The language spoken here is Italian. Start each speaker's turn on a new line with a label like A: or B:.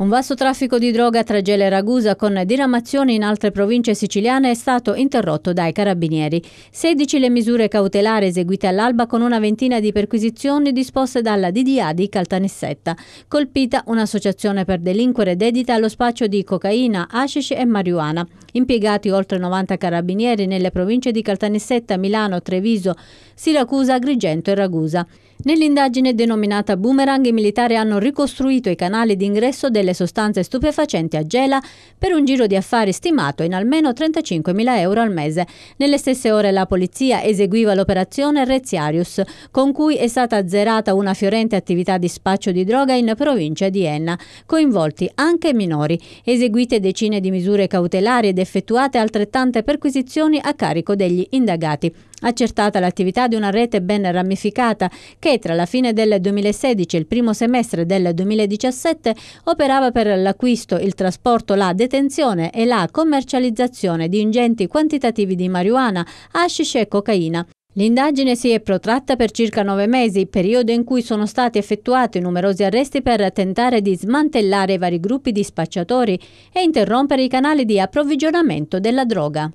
A: Un vasto traffico di droga tra Gela e Ragusa con diramazioni in altre province siciliane è stato interrotto dai carabinieri. 16 le misure cautelari eseguite all'alba con una ventina di perquisizioni disposte dalla DDA di Caltanissetta. Colpita un'associazione per delinquere dedita allo spaccio di cocaina, hashish e marijuana. Impiegati oltre 90 carabinieri nelle province di Caltanissetta, Milano, Treviso, Siracusa, Agrigento e Ragusa. Nell'indagine denominata Boomerang i militari hanno ricostruito i canali di ingresso delle sostanze stupefacenti a Gela per un giro di affari stimato in almeno 35.000 euro al mese. Nelle stesse ore la polizia eseguiva l'operazione Reziarius, con cui è stata azzerata una fiorente attività di spaccio di droga in provincia di Enna, coinvolti anche minori, eseguite decine di misure cautelari ed effettuate altrettante perquisizioni a carico degli indagati accertata l'attività di una rete ben ramificata che tra la fine del 2016 e il primo semestre del 2017 operava per l'acquisto, il trasporto, la detenzione e la commercializzazione di ingenti quantitativi di marijuana, hashish e cocaina. L'indagine si è protratta per circa nove mesi, periodo in cui sono stati effettuati numerosi arresti per tentare di smantellare i vari gruppi di spacciatori e interrompere i canali di approvvigionamento della droga.